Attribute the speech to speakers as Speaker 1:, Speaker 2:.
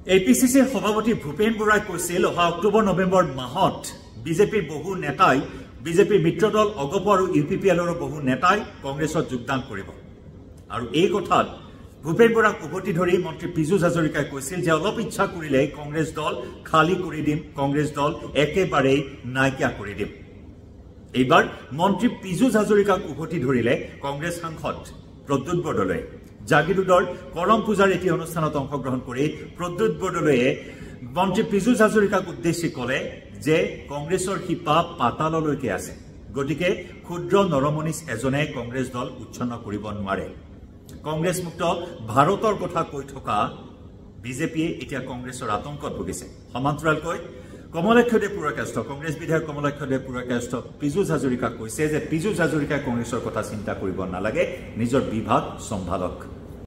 Speaker 1: A P C চিৰ সভাপতি ভূপেন বৰাই কৈছিল অহা অক্টোবৰ নৱেম্বৰ মাহত বিজেপিৰ বহু নেতাই বিজেপিৰ মিত্ৰদল অগপ আৰু ইউ পি পি এলৰো বহু নেতাই কংগ্ৰেছত যোগদান কৰিব। আৰু এই কথাত ভূপেন বৰাক উভতি ধৰি মন্ত্ৰী পীযুষ হাজৰিকাই কৈছিল যে অলপ ইচ্ছা কৰিলে কংগ্ৰেছ দল খালী কৰি দিম কংগ্ৰেছ দল একেবাৰেই নাইকিয়া কৰি দিম। এইবাৰ মন্ত্ৰী পীযুষ হাজৰিকাক উভতি ধৰিলে কংগ্ৰেছ সাংসদ প্ৰদ্যুৎ বৰদলৈ। জাগিৰোডৰ কৰম পূজাৰ এটি অনুষ্ঠানত অংশগ্ৰহণ কৰি প্ৰদ্যুৎ বৰদলৈয়ে মন্ত্ৰী পীযুষ হাজৰিকাক উদ্দেশ্যি ক'লে যে কংগ্ৰেছৰ শিপা পাতাললৈকে আছে। গতিকে ক্ষুদ্ৰ নৰমনিচ এজনে কংগ্ৰেছ দল উচ্ছন্ন কৰিব নোৱাৰে। কংগ্ৰেছ মুক্ত ভাৰতৰ কথা কৈ থকা বিজেপিয়ে এতিয়া কংগ্ৰেছৰ আতংকত ভুগিছে। সমান্তৰালকৈ কমলাক্ষদেৱ পুৰকাষ্ঠ কংগ্ৰেছ বিধায়ক কমলাক্ষদেৱ পুৰকাষ্ঠ পীযুষ হাজৰিকাক কৈছে যে পীযুষ হাজৰিকাই কংগ্ৰেছৰ কথা চিন্তা কৰিব নালাগে নিজৰ বিভাগ চম্ভালক